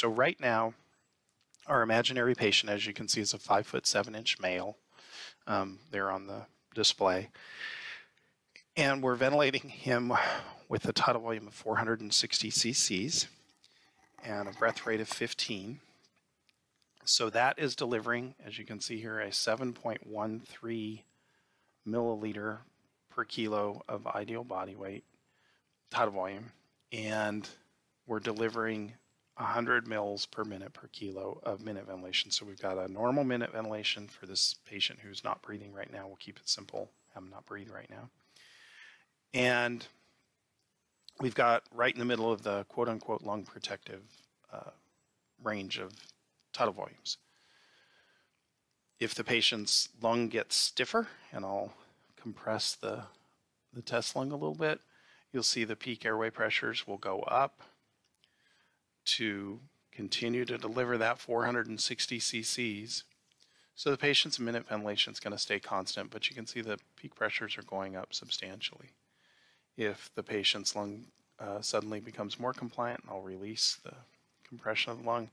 So right now, our imaginary patient, as you can see, is a five foot seven inch male. Um, there on the display. And we're ventilating him with a tidal volume of 460 cc's and a breath rate of 15. So that is delivering, as you can see here, a 7.13 milliliter per kilo of ideal body weight tidal volume. And we're delivering 100 mils per minute per kilo of minute ventilation. So we've got a normal minute ventilation for this patient who's not breathing right now. We'll keep it simple. I'm not breathing right now. And we've got right in the middle of the quote unquote lung protective uh, range of tidal volumes. If the patient's lung gets stiffer, and I'll compress the, the test lung a little bit, you'll see the peak airway pressures will go up to continue to deliver that 460 cc's. So the patient's minute ventilation is going to stay constant, but you can see the peak pressures are going up substantially. If the patient's lung uh, suddenly becomes more compliant, I'll release the compression of the lung,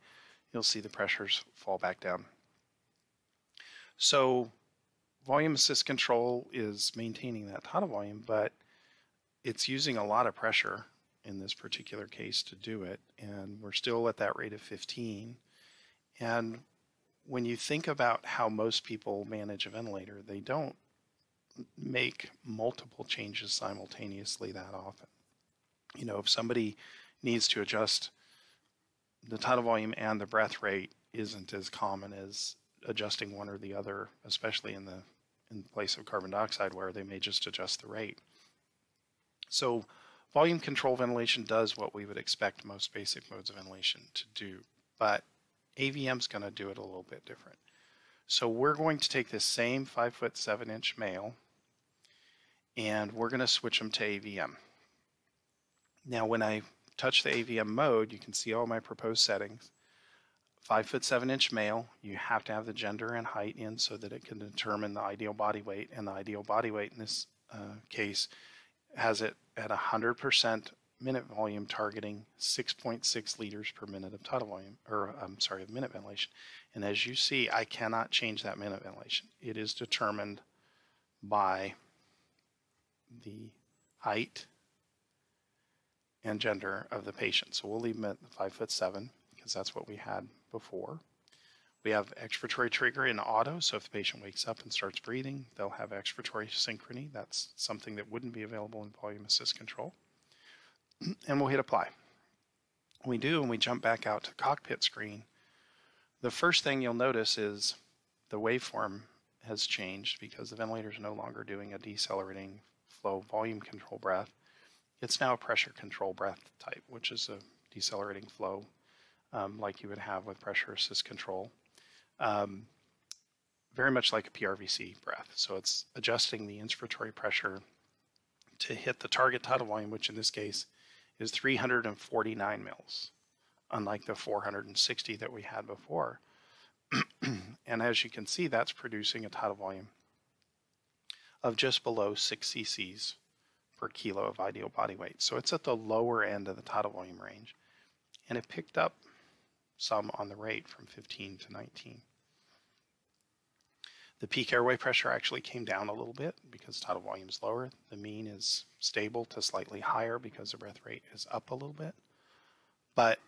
you'll see the pressures fall back down. So volume assist control is maintaining that tidal volume, but it's using a lot of pressure in this particular case to do it, and we're still at that rate of 15. And when you think about how most people manage a ventilator, they don't make multiple changes simultaneously that often. You know, if somebody needs to adjust the tidal volume and the breath rate isn't as common as adjusting one or the other, especially in the in place of carbon dioxide where they may just adjust the rate. So volume control ventilation does what we would expect most basic modes of ventilation to do, but AVM is going to do it a little bit different. So we're going to take this same 5 foot 7 inch male and we're going to switch them to AVM. Now when I touch the AVM mode, you can see all my proposed settings. 5 foot 7 inch male, you have to have the gender and height in so that it can determine the ideal body weight, and the ideal body weight in this uh, case has it at 100% minute volume targeting 6.6 liters per minute of tidal volume, or I'm sorry, of minute ventilation. And as you see, I cannot change that minute ventilation. It is determined by the height and gender of the patient. So we'll leave them at five foot seven because that's what we had before. We have expiratory trigger in auto, so if the patient wakes up and starts breathing, they'll have expiratory synchrony. That's something that wouldn't be available in volume assist control. and we'll hit apply. we do, and we jump back out to the cockpit screen, the first thing you'll notice is the waveform has changed because the ventilator is no longer doing a decelerating flow volume control breath. It's now a pressure control breath type, which is a decelerating flow um, like you would have with pressure assist control um, very much like a PRVC breath. So it's adjusting the inspiratory pressure to hit the target tidal volume, which in this case is 349 mils, unlike the 460 that we had before. and as you can see, that's producing a tidal volume of just below 6 cc's per kilo of ideal body weight. So it's at the lower end of the tidal volume range. And it picked up some on the right from 15 to 19. The peak airway pressure actually came down a little bit because tidal volume is lower. The mean is stable to slightly higher because the breath rate is up a little bit. But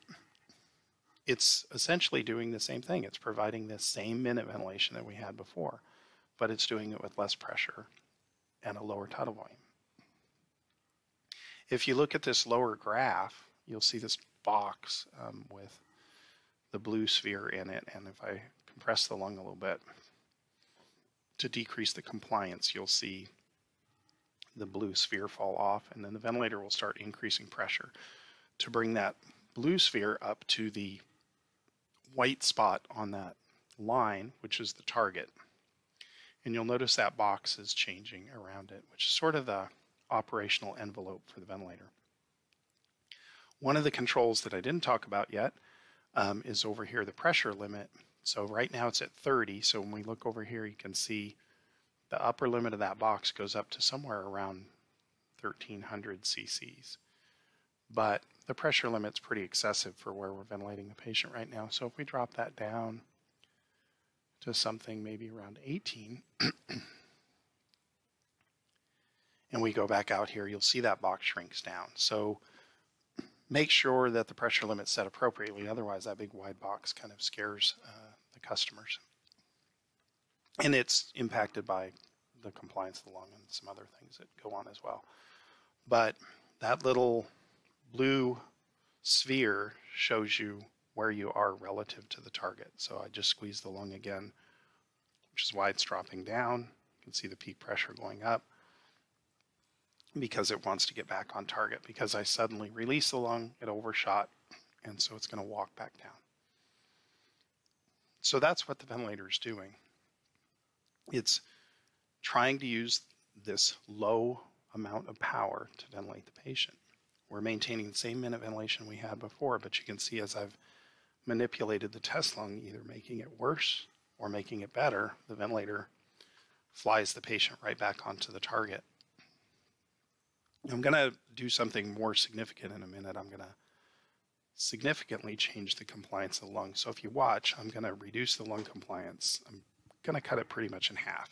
it's essentially doing the same thing. It's providing the same minute ventilation that we had before, but it's doing it with less pressure and a lower tidal volume. If you look at this lower graph, you'll see this box um, with the blue sphere in it. And if I compress the lung a little bit to decrease the compliance, you'll see the blue sphere fall off and then the ventilator will start increasing pressure to bring that blue sphere up to the white spot on that line, which is the target. And you'll notice that box is changing around it, which is sort of the operational envelope for the ventilator. One of the controls that I didn't talk about yet um, is over here, the pressure limit. So right now it's at 30. So when we look over here, you can see the upper limit of that box goes up to somewhere around 1300 cc's. But the pressure limit's pretty excessive for where we're ventilating the patient right now. So if we drop that down to something maybe around 18, and we go back out here, you'll see that box shrinks down. So make sure that the pressure limit's set appropriately. Otherwise, that big wide box kind of scares uh, the customers. And it's impacted by the compliance of the lung and some other things that go on as well. But that little blue sphere shows you where you are relative to the target. So I just squeeze the lung again, which is why it's dropping down. You can see the peak pressure going up because it wants to get back on target. Because I suddenly release the lung, it overshot, and so it's going to walk back down. So that's what the ventilator is doing. It's trying to use this low amount of power to ventilate the patient. We're maintaining the same minute ventilation we had before, but you can see as I've manipulated the test lung, either making it worse or making it better, the ventilator flies the patient right back onto the target. I'm going to do something more significant in a minute. I'm going to significantly change the compliance of the lung. So if you watch, I'm going to reduce the lung compliance. I'm going to cut it pretty much in half.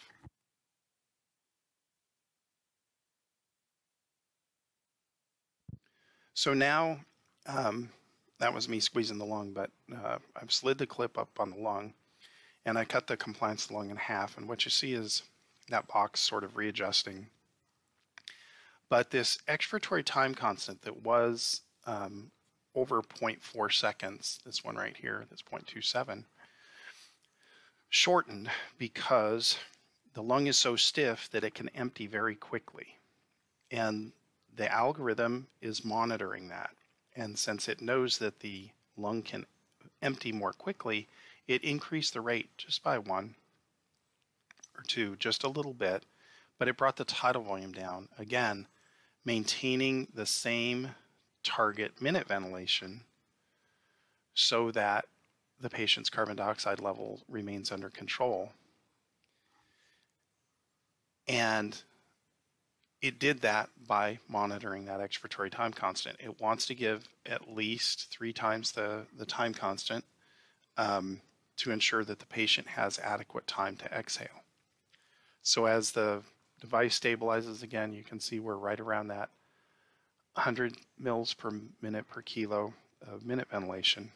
So now, um, that was me squeezing the lung, but uh, I've slid the clip up on the lung and I cut the compliance of the lung in half. And what you see is that box sort of readjusting but this expiratory time constant that was um, over 0.4 seconds, this one right here, that's 0.27, shortened because the lung is so stiff that it can empty very quickly. And the algorithm is monitoring that. And since it knows that the lung can empty more quickly, it increased the rate just by one or two, just a little bit, but it brought the tidal volume down. Again, maintaining the same target minute ventilation so that the patient's carbon dioxide level remains under control. And it did that by monitoring that expiratory time constant. It wants to give at least three times the, the time constant um, to ensure that the patient has adequate time to exhale. So as the device stabilizes again, you can see we're right around that 100 mils per minute per kilo of minute ventilation.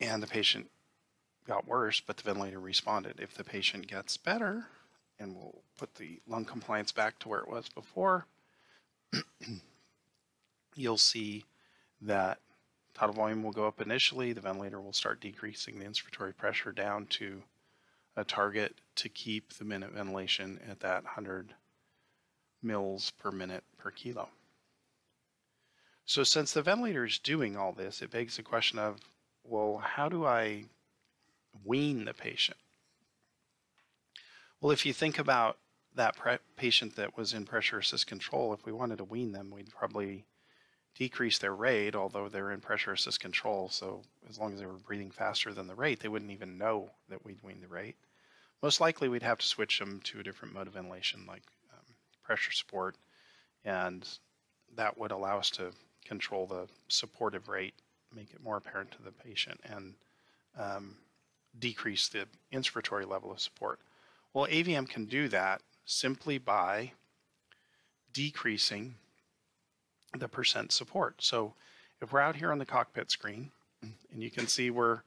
And the patient got worse, but the ventilator responded. If the patient gets better, and we'll put the lung compliance back to where it was before, you'll see that tidal volume will go up initially. The ventilator will start decreasing the inspiratory pressure down to a target to keep the minute ventilation at that 100 mils per minute per kilo. So since the ventilator is doing all this, it begs the question of, well, how do I wean the patient? Well, if you think about that patient that was in pressure assist control, if we wanted to wean them, we'd probably decrease their rate, although they're in pressure assist control. So as long as they were breathing faster than the rate, they wouldn't even know that we'd wean the rate. Most likely we'd have to switch them to a different mode of ventilation like um, pressure support, and that would allow us to control the supportive rate, make it more apparent to the patient, and um, decrease the inspiratory level of support. Well, AVM can do that simply by decreasing the percent support. So if we're out here on the cockpit screen, and you can see we're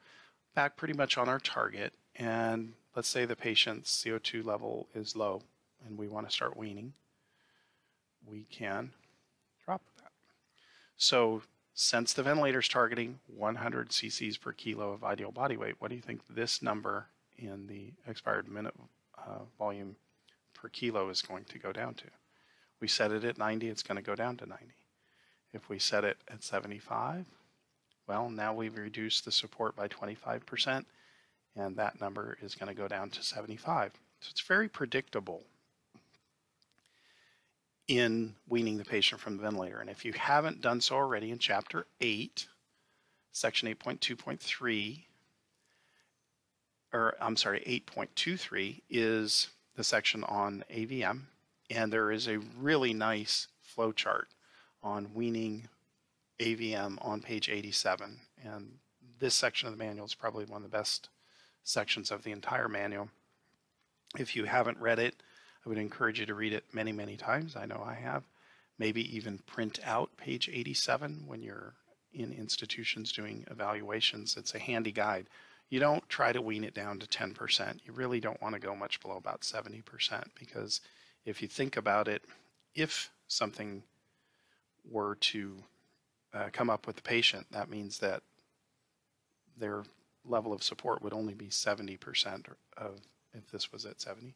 back pretty much on our target, and let's say the patient's CO2 level is low, and we want to start weaning, we can drop that. So since the ventilator is targeting 100 cc's per kilo of ideal body weight, what do you think this number in the expired minute uh, volume per kilo is going to go down to. We set it at 90, it's going to go down to 90. If we set it at 75, well, now we've reduced the support by 25%, and that number is going to go down to 75. So it's very predictable in weaning the patient from the ventilator. And if you haven't done so already in Chapter 8, Section 8.2.3, or I'm sorry, 8.23 is the section on AVM, and there is a really nice flow chart on weaning AVM on page 87. And this section of the manual is probably one of the best sections of the entire manual. If you haven't read it, I would encourage you to read it many, many times. I know I have. Maybe even print out page 87 when you're in institutions doing evaluations. It's a handy guide. You don't try to wean it down to 10%. You really don't want to go much below about 70% because if you think about it, if something were to uh, come up with the patient, that means that their level of support would only be 70% of, if this was at 70,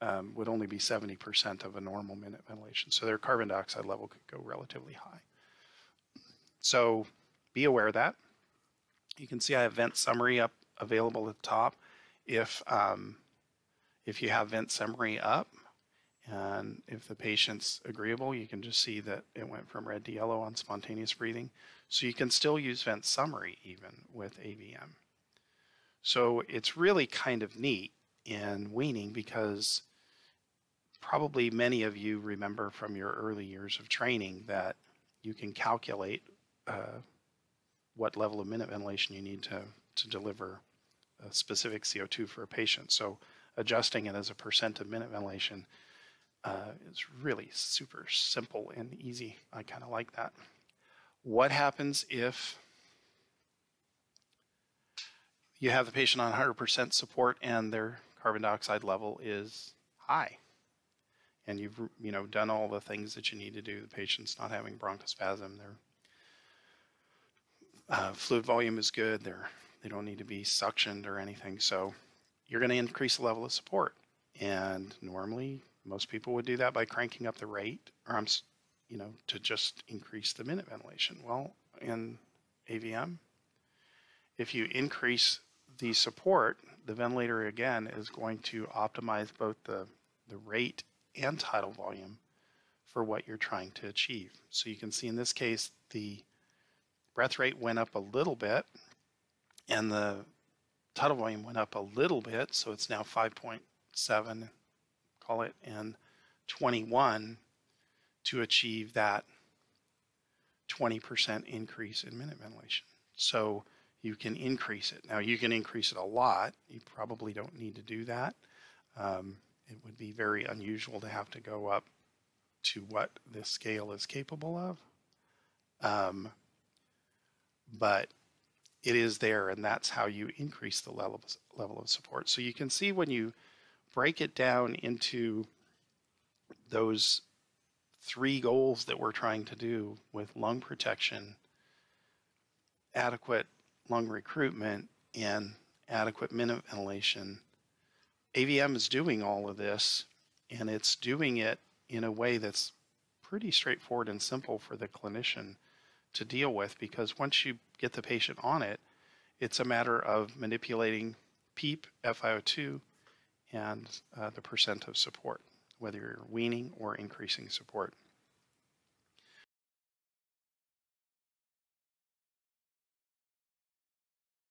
um, would only be 70% of a normal minute ventilation. So their carbon dioxide level could go relatively high. So be aware of that. You can see I have vent summary up available at the top. If, um, if you have vent summary up, and if the patient's agreeable, you can just see that it went from red to yellow on spontaneous breathing. So you can still use vent summary even with AVM. So it's really kind of neat in weaning because probably many of you remember from your early years of training that you can calculate uh, what level of minute ventilation you need to, to deliver a specific CO2 for a patient. So adjusting it as a percent of minute ventilation uh, is really super simple and easy. I kind of like that. What happens if you have the patient on 100% support and their carbon dioxide level is high? And you've you know done all the things that you need to do. The patient's not having bronchospasm. Their uh, fluid volume is good. They're they don't need to be suctioned or anything. So you're going to increase the level of support. And normally most people would do that by cranking up the rate, or I'm, you know, to just increase the minute ventilation. Well, in AVM, if you increase the support, the ventilator again is going to optimize both the, the rate and tidal volume for what you're trying to achieve. So you can see in this case, the breath rate went up a little bit and the tidal volume went up a little bit. So it's now 5.7 call it, and 21 to achieve that 20% increase in minute ventilation. So you can increase it. Now you can increase it a lot. You probably don't need to do that. Um, it would be very unusual to have to go up to what this scale is capable of. Um, but it is there, and that's how you increase the level of, level of support. So you can see when you break it down into those three goals that we're trying to do with lung protection, adequate lung recruitment, and adequate minute ventilation, AVM is doing all of this, and it's doing it in a way that's pretty straightforward and simple for the clinician to deal with because once you get the patient on it, it's a matter of manipulating PEEP, FiO2, and uh, the percent of support, whether you're weaning or increasing support.